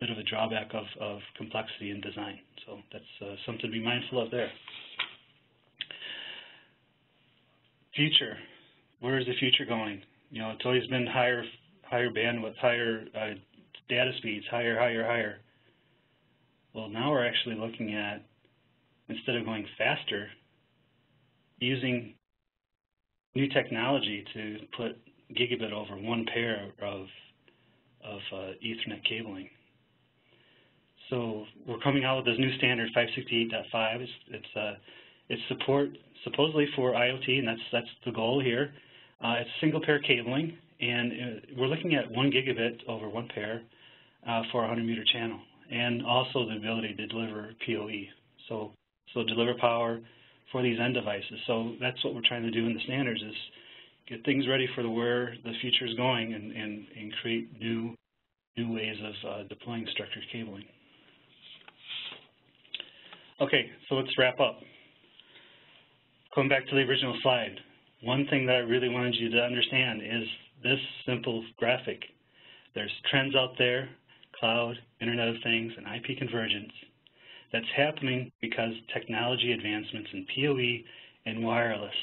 bit of a drawback of, of complexity in design. So that's uh, something to be mindful of there. Future, where is the future going? You know, it's always been higher, higher bandwidth, higher uh, data speeds, higher, higher, higher. Well, now we're actually looking at, instead of going faster, using new technology to put gigabit over one pair of, of uh, Ethernet cabling. So we're coming out with this new standard 568.5. It's, it's, uh, it's support supposedly for IoT, and that's, that's the goal here. Uh, it's single pair cabling, and uh, we're looking at one gigabit over one pair uh, for a 100 meter channel, and also the ability to deliver PoE. So, so deliver power for these end devices. So that's what we're trying to do in the standards is get things ready for the where the future is going and, and, and create new new ways of uh, deploying structured cabling. Okay, so let's wrap up. Going back to the original slide, one thing that I really wanted you to understand is this simple graphic. There's trends out there cloud, Internet of Things, and IP convergence that's happening because technology advancements in PoE and wireless.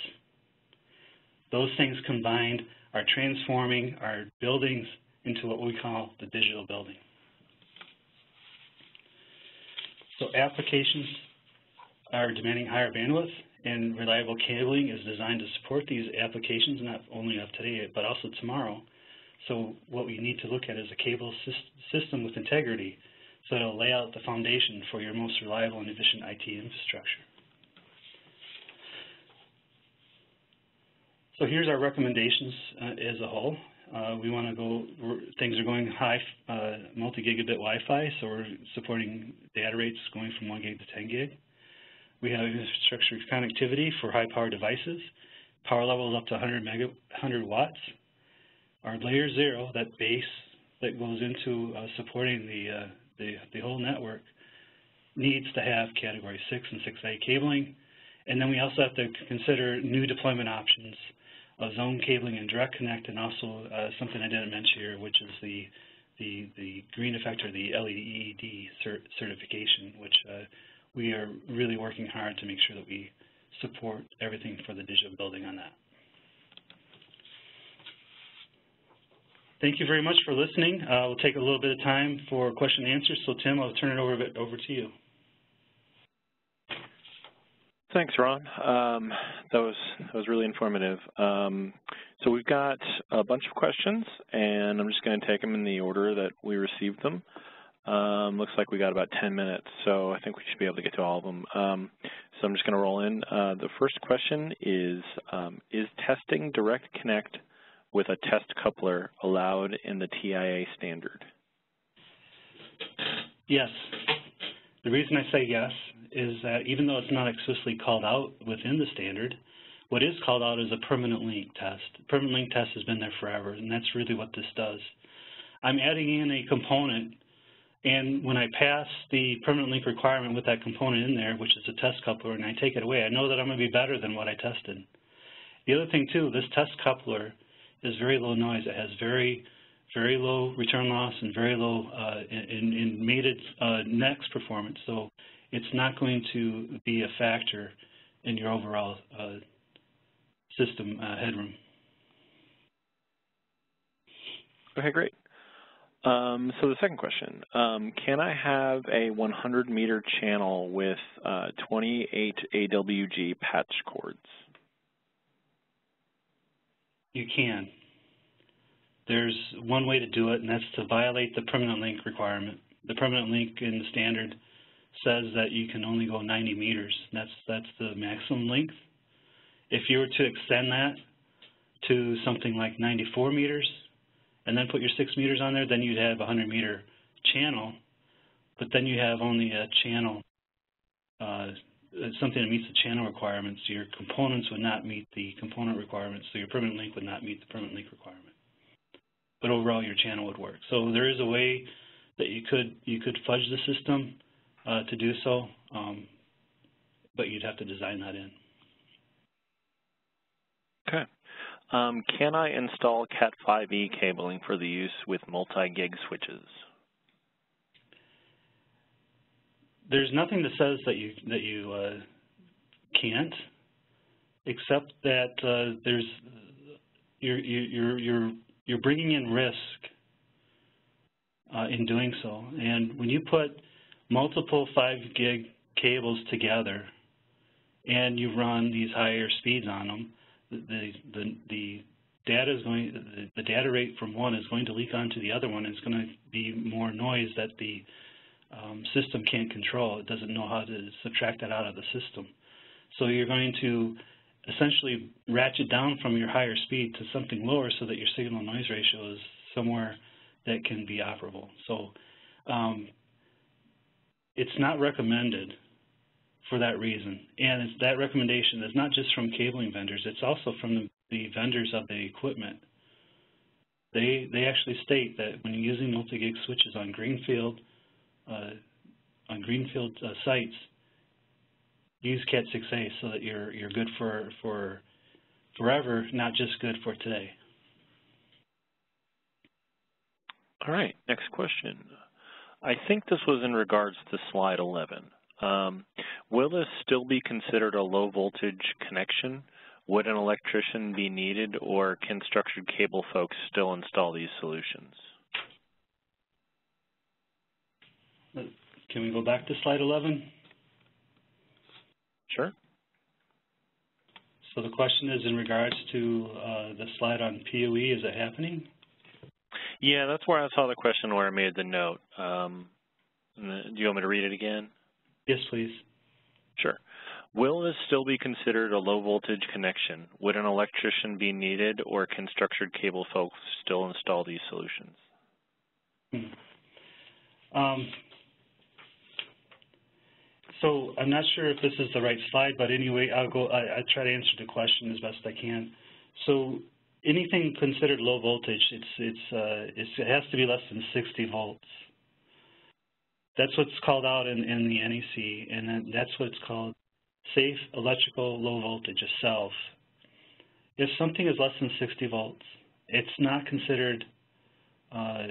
Those things combined are transforming our buildings into what we call the digital building. So applications are demanding higher bandwidth and reliable cabling is designed to support these applications not only of today but also tomorrow. So what we need to look at is a cable system with integrity so it'll lay out the foundation for your most reliable and efficient IT infrastructure. So here's our recommendations uh, as a whole. Uh, we want to go, things are going high uh, multi-gigabit Wi-Fi, so we're supporting data rates going from 1 gig to 10 gig. We have infrastructure connectivity for high-power devices, power levels up to 100, mega, 100 watts, our layer zero, that base that goes into uh, supporting the, uh, the, the, whole network, needs to have category 6 and 6A cabling. And then we also have to consider new deployment options of zone cabling and direct connect, and also uh, something I didn't mention here, which is the the, the green effect or the LEED cert certification, which uh, we are really working hard to make sure that we support everything for the digital building on that. Thank you very much for listening. Uh, we'll take a little bit of time for question and answers. So, Tim, I'll turn it over, over to you. Thanks, Ron. Um, that was that was really informative. Um, so we've got a bunch of questions, and I'm just going to take them in the order that we received them. Um, looks like we got about 10 minutes, so I think we should be able to get to all of them. Um, so I'm just going to roll in. Uh, the first question is, um, is testing direct connect with a test coupler allowed in the TIA standard? Yes. The reason I say yes is that even though it's not explicitly called out within the standard, what is called out is a permanent link test. Permanent link test has been there forever, and that's really what this does. I'm adding in a component, and when I pass the permanent link requirement with that component in there, which is a test coupler, and I take it away, I know that I'm going to be better than what I tested. The other thing, too, this test coupler is very low noise. It has very, very low return loss and very low uh, in, in mated uh, NEXT performance. So it's not going to be a factor in your overall uh, system uh, headroom. Okay, great. Um, so the second question, um, can I have a 100 meter channel with uh, 28 AWG patch cords? You can. There's one way to do it, and that's to violate the permanent link requirement. The permanent link in the standard says that you can only go 90 meters. That's, that's the maximum length. If you were to extend that to something like 94 meters and then put your 6 meters on there, then you'd have a 100 meter channel, but then you have only a channel, uh, something that meets the channel requirements. Your components would not meet the component requirements, so your permanent link would not meet the permanent link requirement. But overall, your channel would work. So there is a way that you could you could fudge the system uh, to do so, um, but you'd have to design that in. Okay. Um, can I install Cat5e cabling for the use with multi-gig switches? There's nothing that says that you that you uh, can't, except that uh, there's you're you're you're you're bringing in risk uh, in doing so. And when you put multiple 5 gig cables together and you run these higher speeds on them, the, the, the data is going, the, data rate from one is going to leak onto the other one. And it's going to be more noise that the um, system can't control. It doesn't know how to subtract that out of the system. So you're going to essentially ratchet down from your higher speed to something lower so that your signal noise ratio is somewhere that can be operable. So um, it's not recommended for that reason. And it's that recommendation is not just from cabling vendors, it's also from the, the vendors of the equipment. They, they actually state that when using multi-gig switches on greenfield, on greenfield uh, sites, use Cat6a so that you're, you're good for, for forever, not just good for today. All right, next question. I think this was in regards to slide 11. Um, will this still be considered a low voltage connection? Would an electrician be needed or can structured cable folks still install these solutions? Can we go back to slide 11? Sure. So the question is in regards to uh, the slide on POE, is it happening? Yeah, that's where I saw the question where I made the note. Um, do you want me to read it again? Yes, please. Sure. Will this still be considered a low voltage connection? Would an electrician be needed or can structured cable folks still install these solutions? Hmm. Um, so I'm not sure if this is the right slide, but anyway, I'll go. I, I try to answer the question as best I can. So anything considered low voltage, it's it's, uh, it's it has to be less than 60 volts. That's what's called out in, in the NEC, and that's what's called safe electrical low voltage, a SELV. If something is less than 60 volts, it's not considered uh,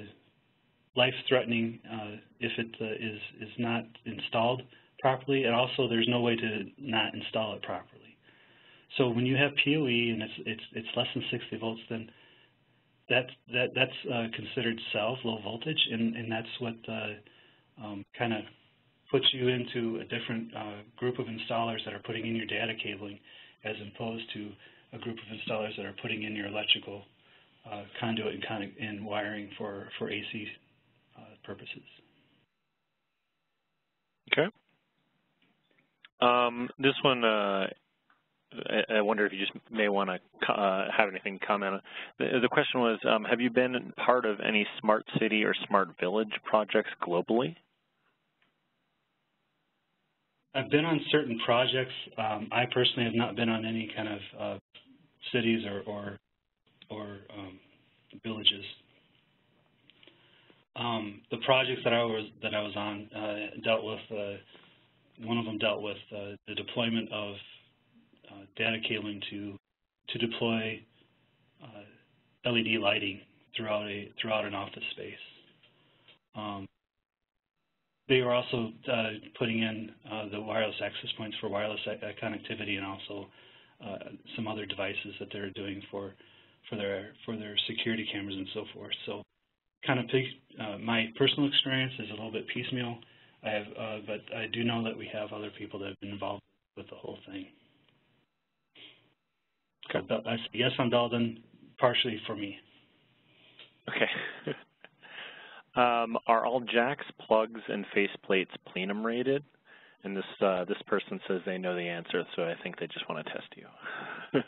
life-threatening uh, if it uh, is is not installed properly, and also there's no way to not install it properly. So when you have POE and it's it's it's less than 60 volts, then that that that's uh, considered SELV, low voltage, and and that's what uh, um, kind of puts you into a different uh, group of installers that are putting in your data cabling, as opposed to a group of installers that are putting in your electrical uh, conduit and, kind of, and wiring for for AC uh, purposes. Okay. Um, this one uh, I wonder if you just may want to uh, have anything comment. The, the question was, um, have you been part of any smart city or smart village projects globally? I've been on certain projects. Um, I personally have not been on any kind of uh, cities or or, or um, villages. Um, the projects that I was that I was on uh, dealt with. One of them dealt with uh, the deployment of uh, data cabling to to deploy uh, LED lighting throughout a throughout an office space. Um, they were also uh, putting in uh, the wireless access points for wireless uh, connectivity and also some other devices that they're doing for for their for their security cameras and so forth. So, kind of my personal experience is a little bit piecemeal. I have, uh, but I do know that we have other people that have been involved with the whole thing. Okay. So, yes, I'm Belden, partially for me. Okay. Um, are all jacks, plugs, and faceplates plenum rated? And this uh, this person says they know the answer, so I think they just want to test you.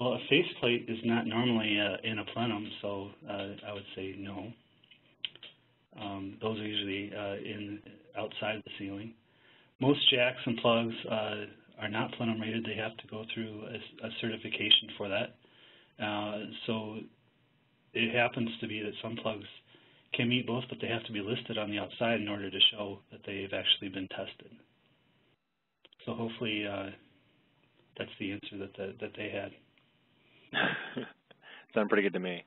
well, a faceplate is not normally uh, in a plenum, so uh, I would say no. Um, those are usually uh, in outside the ceiling. Most jacks and plugs uh, are not plenum rated. They have to go through a, a certification for that. Uh, so it happens to be that some plugs can meet both, but they have to be listed on the outside in order to show that they've actually been tested. So hopefully uh, that's the answer that the, that they had. Sound pretty good to me.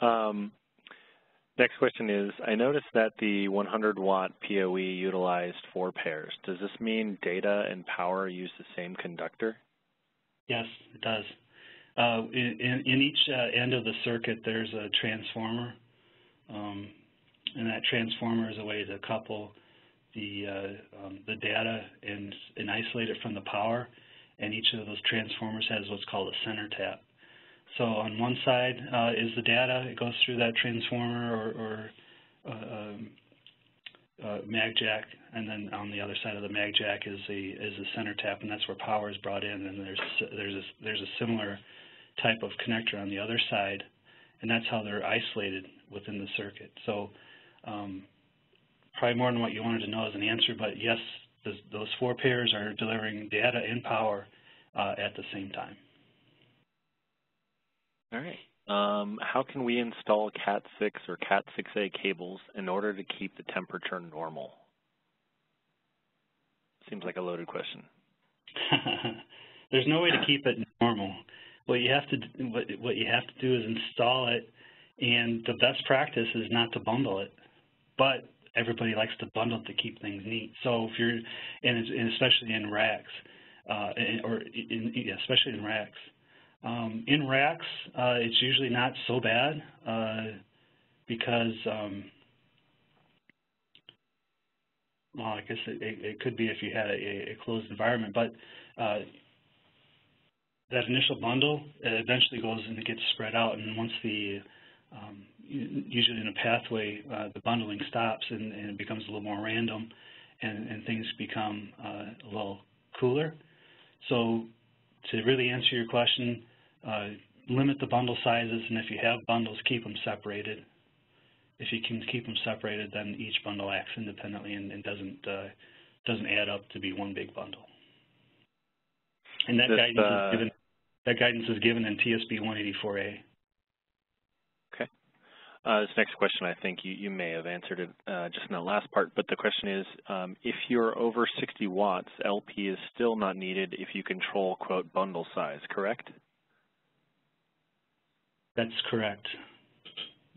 Um, next question is, I noticed that the 100 watt PoE utilized four pairs. Does this mean data and power use the same conductor? Yes, it does. Uh, in, in, each uh, end of the circuit, there's a transformer, um, and that transformer is a way to couple the uh, um, the data and, and isolate it from the power. And each of those transformers has what's called a center tap. So on one side uh, is the data; it goes through that transformer or, or uh, um, uh, mag jack, and then on the other side of the mag jack is the is a center tap, and that's where power is brought in. And there's there's a, there's a similar type of connector on the other side, and that's how they're isolated within the circuit. So um, probably more than what you wanted to know as an answer, but yes, those, those four pairs are delivering data and power uh, at the same time. All right. Um, how can we install Cat6 or Cat6a cables in order to keep the temperature normal? Seems like a loaded question. There's no way to keep it normal what you have to what, what you have to do is install it, and the best practice is not to bundle it, but everybody likes to bundle to keep things neat. So if you're, and, and especially in racks, uh, or in, especially in racks. Um, in racks, uh, it's usually not so bad uh, because, um, well, I guess it, it, could be if you had a, a closed environment, but uh, that initial bundle eventually goes and it gets spread out, and once the um, usually in a pathway, uh, the bundling stops and, and, it becomes a little more random, and, and things become uh, a little cooler. So to really answer your question, limit the bundle sizes, and if you have bundles, keep them separated. If you can keep them separated, then each bundle acts independently and, and doesn't uh, doesn't add up to be one big bundle. And that this, guidance is uh, given that guidance is given in TSB 184A. Okay. Uh, this next question, I think you, you may have answered it uh, just in the last part, but the question is, um, if you're over 60 watts, LP is still not needed if you control, quote, bundle size, correct? That's correct.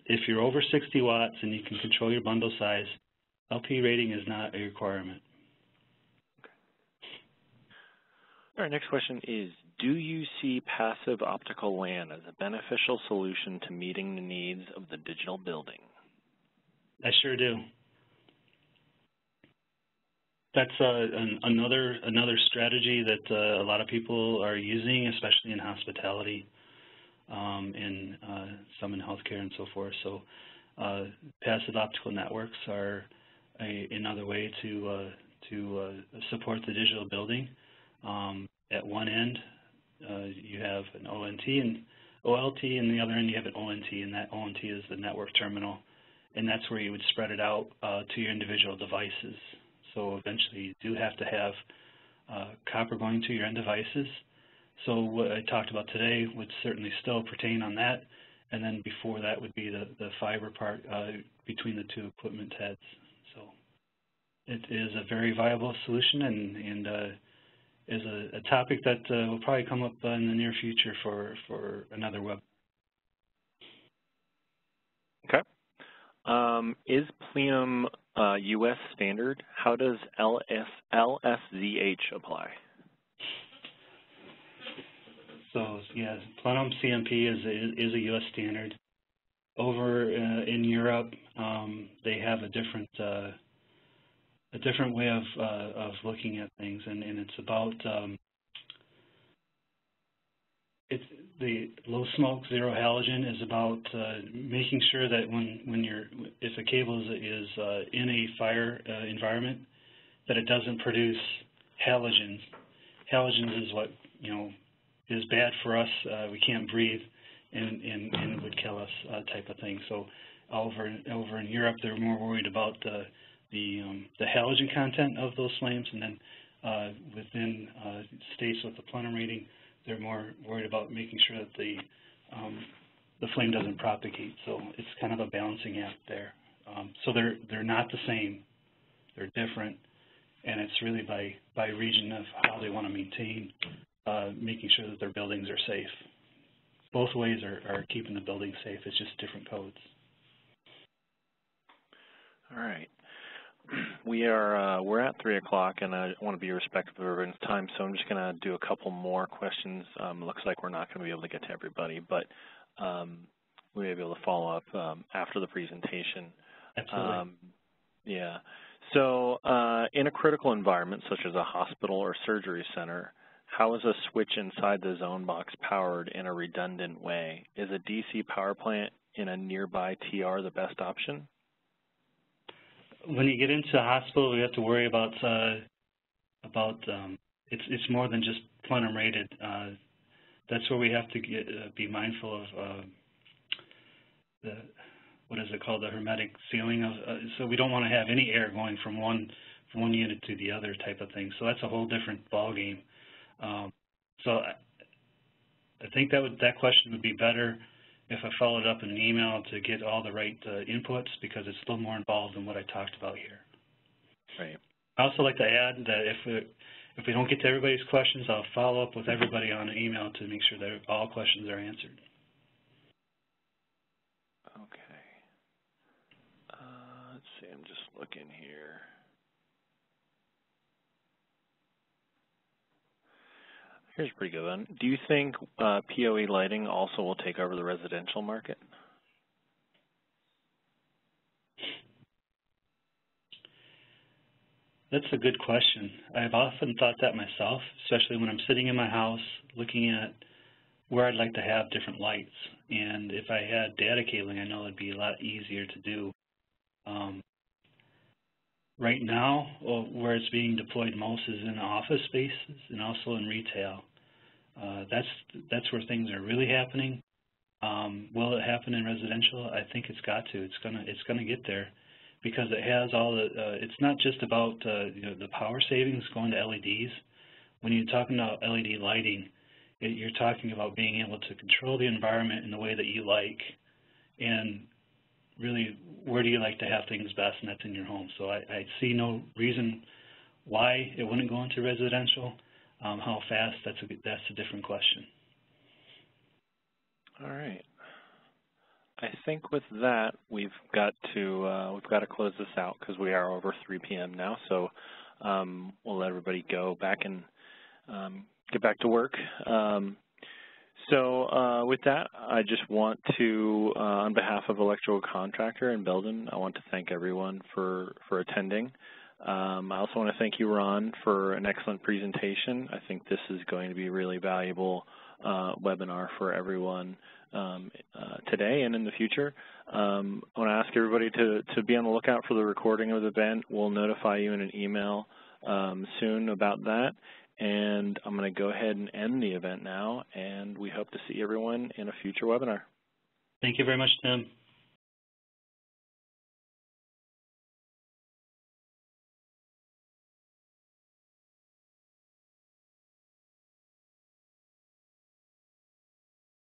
If you're over 60 watts and you can control your bundle size, LP rating is not a requirement. Okay. All right, next question is, do you see passive optical LAN as a beneficial solution to meeting the needs of the digital building? I sure do. That's uh, an, another another strategy that uh, a lot of people are using, especially in hospitality, um, in uh, some in healthcare and so forth. So, uh, passive optical networks are a, another way to uh, to support the digital building. Um, at one end, you have an ONT and OLT, and the other end you have an ONT, and that ONT is the network terminal, and that's where you would spread it out uh, to your individual devices. So eventually you do have to have uh, copper going to your end devices. So what I talked about today would certainly still pertain on that. And then before that would be the, the fiber part uh, between the two equipment heads. So it is a very viable solution and, and uh, is a, a, topic that uh, will probably come up in the near future for, for another web. Okay. Um, is Plenum uh, U.S. standard? How does LS, LSZH apply? So yeah, Plenum CMP is a, is a U.S. standard. Over uh, in Europe, um, they have a different uh, a different way of uh, of looking at things, and, and it's about um, it's the low smoke zero halogen is about uh, making sure that when when you're if a cable is, is uh, in a fire uh, environment that it doesn't produce halogens. Halogens is what you know is bad for us. Uh, we can't breathe, and, and, and would kill us, uh, type of thing. So over over in Europe, they're more worried about the the um, the halogen content of those flames, and then uh, within uh, states with the plenum rating, they're more worried about making sure that the um, the flame doesn't propagate. So it's kind of a balancing act there. Um, so they're they're not the same. They're different, and it's really by by region of how they want to maintain uh, making sure that their buildings are safe. Both ways are, are keeping the building safe. It's just different codes. All right. We are uh, we're at three o'clock, and I want to be respectful of everyone's time, so I'm just going to do a couple more questions. Um, looks like we're not going to be able to get to everybody, but um, we may be able to follow up um, after the presentation. Absolutely. Um, yeah. So, uh, in a critical environment such as a hospital or surgery center, how is a switch inside the zone box powered in a redundant way? Is a DC power plant in a nearby TR the best option? When you get into a hospital, we have to worry about uh, about um, it's it's more than just plenum rated. Uh, that's where we have to get, uh, be mindful of uh, the what is it called the hermetic sealing of. Uh, so we don't want to have any air going from one from one unit to the other type of thing. So that's a whole different ball game. Um, so I, I, think that would, that question would be better if I followed up in an email to get all the right uh, inputs because it's a little more involved than what I talked about here. Right. I also like to add that if we, if we don't get to everybody's questions, I'll follow up with everybody on an email to make sure that all questions are answered. Okay. Uh, let's see, I'm just looking here. Here's a pretty good one. Do you think uh, PoE lighting also will take over the residential market? That's a good question. I've often thought that myself, especially when I'm sitting in my house looking at where I'd like to have different lights. And if I had data cabling, I know it'd be a lot easier to do. Um, Right now, where it's being deployed most is in office spaces and also in retail. Uh, that's that's where things are really happening. Um, will it happen in residential? I think it's got to. It's gonna it's gonna get there because it has all the. Uh, it's not just about uh, you know, the power savings going to LEDs. When you're talking about LED lighting, it, you're talking about being able to control the environment in the way that you like, and really where do you like to have things best, and that's in your home. So I, I see no reason why it wouldn't go into residential. Um, how fast, that's a, that's a different question. All right. I think with that, we've got to uh, we've got to close this out because we are over 3 p.m. now. So um, we'll let everybody go back and um, get back to work. Um, so uh, with that, I just want to, uh, on behalf of Electrical Contractor and Belden, I want to thank everyone for, for attending. Um, I also want to thank you, Ron, for an excellent presentation. I think this is going to be a really valuable uh, webinar for everyone um, uh, today and in the future. Um, I want to ask everybody to, to be on the lookout for the recording of the event. We'll notify you in an email um, soon about that. And I'm going to go ahead and end the event now, and we hope to see everyone in a future webinar. Thank you very much, Tim.